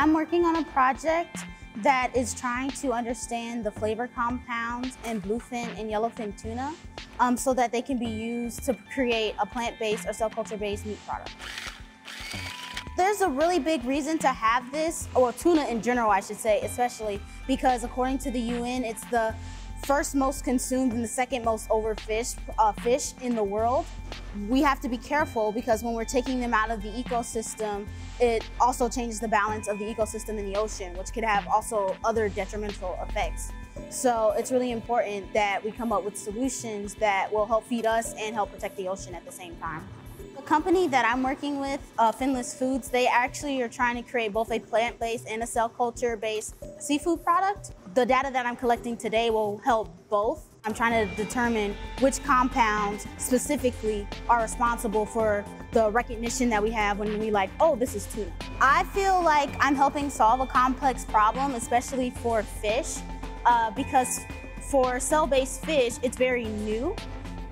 I'm working on a project that is trying to understand the flavor compounds in bluefin and yellowfin tuna um, so that they can be used to create a plant-based or cell culture-based meat product. There's a really big reason to have this, or tuna in general, I should say, especially because according to the UN, it's the first most consumed and the second most overfished uh, fish in the world. We have to be careful because when we're taking them out of the ecosystem, it also changes the balance of the ecosystem in the ocean, which could have also other detrimental effects. So it's really important that we come up with solutions that will help feed us and help protect the ocean at the same time. The company that I'm working with, uh, Finless Foods, they actually are trying to create both a plant-based and a cell culture-based seafood product. The data that I'm collecting today will help both. I'm trying to determine which compounds specifically are responsible for the recognition that we have when we like, oh, this is tuna. I feel like I'm helping solve a complex problem, especially for fish, uh, because for cell-based fish, it's very new.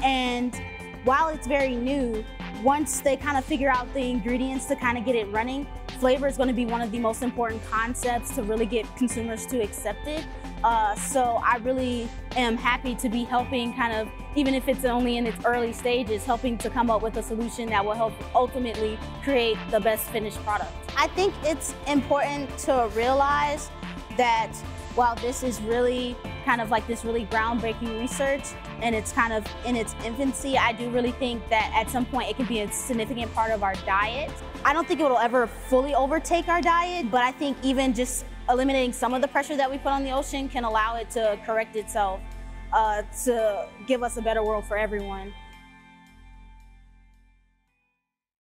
And while it's very new, once they kind of figure out the ingredients to kind of get it running, flavor is going to be one of the most important concepts to really get consumers to accept it. Uh, so I really am happy to be helping kind of, even if it's only in its early stages, helping to come up with a solution that will help ultimately create the best finished product. I think it's important to realize that while this is really kind of like this really groundbreaking research and it's kind of in its infancy, I do really think that at some point it can be a significant part of our diet. I don't think it will ever fully overtake our diet, but I think even just eliminating some of the pressure that we put on the ocean can allow it to correct itself uh, to give us a better world for everyone.